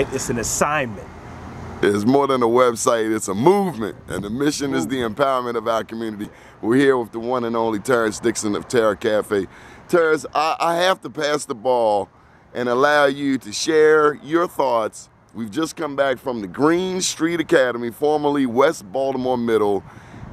It's an assignment. It's more than a website, it's a movement. And the mission is the empowerment of our community. We're here with the one and only Terence Dixon of Terra Cafe. Terence, I, I have to pass the ball and allow you to share your thoughts. We've just come back from the Green Street Academy, formerly West Baltimore Middle,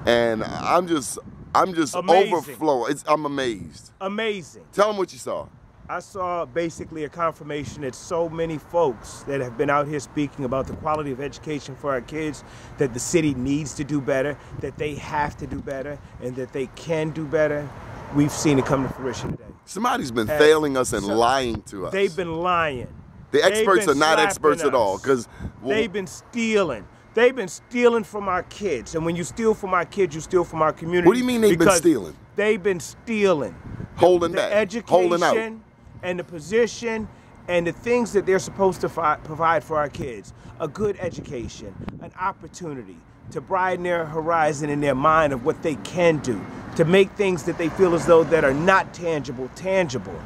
and I'm just I'm just Amazing. overflowing. It's, I'm amazed. Amazing. Tell them what you saw. I saw basically a confirmation that so many folks that have been out here speaking about the quality of education for our kids, that the city needs to do better, that they have to do better, and that they can do better. We've seen it come to fruition today. Somebody's been Uh, failing us and lying to us. They've been lying. the experts are not experts slapping at all us. because They've been stealing. They've been stealing from our kids. And when you steal from our kids, you steal from our community. What do you mean they've been stealing? They've been stealing. Holding the back, education holding out. And the position and the things that they're supposed to provide for our kids. A good education, an opportunity to broaden their horizon in their mind of what they can do, to make things that they feel as though that are not tangible tangible.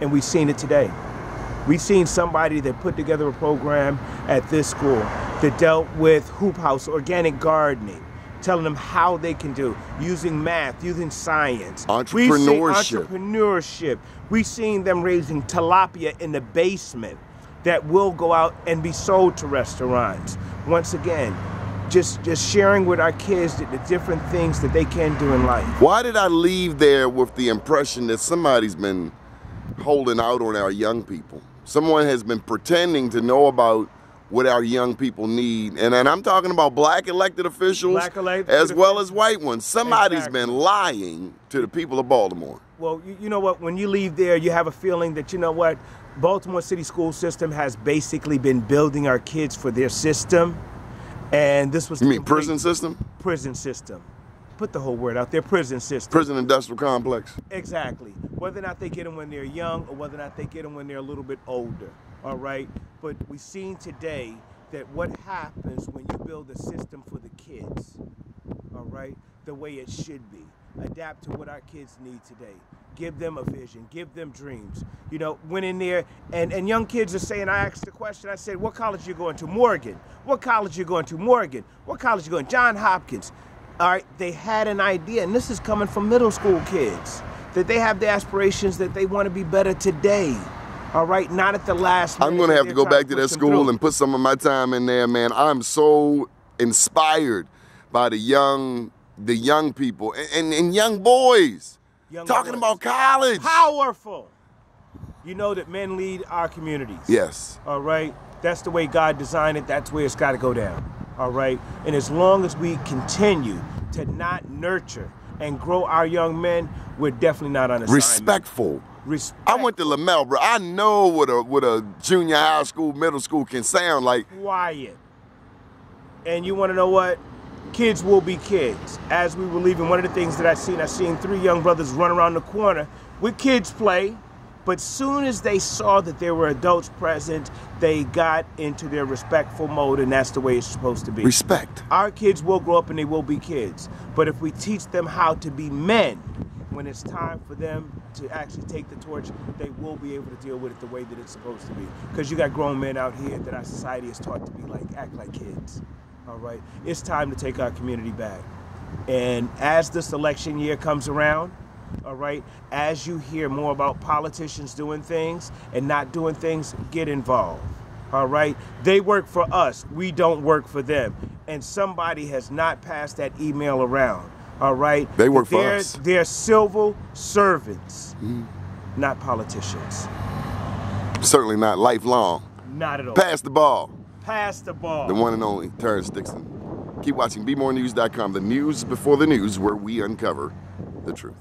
And we've seen it today. We've seen somebody that put together a program at this school that dealt with hoop house, organic gardening, telling them how they can do using math, using science. Entrepreneurship. We've seen Entrepreneurship. entrepreneurship. We've seen them raising tilapia in the basement that will go out and be sold to restaurants. Once again, just just sharing with our kids the, the different things that they can do in life. Why did I leave there with the impression that somebody's been holding out on our young people? Someone has been pretending to know about what our young people need. And, and I'm talking about black elected officials Black elected as well as white ones. Somebody's Exactly. been lying to the people of Baltimore. Well, you, you know what? When you leave there, you have a feeling that you know what, Baltimore City school system has basically been building our kids for their system, and this was You mean prison system? prison system. Put the whole word out there, prison system. Prison industrial complex? Exactly. Whether or not they get them when they're young or whether or not they get them when they're a little bit older. All right. But we've seen today that what happens when you build a system for the kids, all right, the way it should be. Adapt to what our kids need today. Give them a vision. Give them dreams. You know, went in there and, and young kids are saying, I asked the question, I said, what college you going to? Morgan. What college you going to? Morgan. What college you going? John Hopkins. All right, they had an idea, and this is coming from middle school kids, that they have the aspirations that they want to be better today. All right, not at the last. I'm going to have to go back to that school through. and put some of my time in there, man. I'm so inspired by the young, the young people and, and, and young boys Young talking boys. about college. powerful. You know that men lead our communities. Yes. All right. That's the way God designed it. That's where it's got to go down. All right. And as long as we continue to not nurture and grow our young men, we're definitely not on. Respectful. Respect. I went to Lamel, bro. I know what a what a junior high school, middle school can sound like. quiet. And you want to know what? Kids will be kids. As we were leaving, one of the things that I seen, I seen three young brothers run around the corner with kids play. But soon as they saw that there were adults present, they got into their respectful mode, and that's the way it's supposed to be. Respect. Our kids will grow up and they will be kids. But if we teach them how to be men, when it's time for them to actually take the torch, they will be able to deal with it the way that it's supposed to be. Because you got grown men out here that our society is taught to be like, act like kids. All right? It's time to take our community back. And as this election year comes around, all right, as you hear more about politicians doing things and not doing things, get involved. All right, they work for us, we don't work for them. And somebody has not passed that email around. All right, They work for they're, us. They're civil servants, mm-hmm. not politicians. Certainly not lifelong. Not at all. Pass the ball. Pass the ball. The one and only Terence Dixon. Keep watching BMoreNews.com, the news before the news, where we uncover the truth.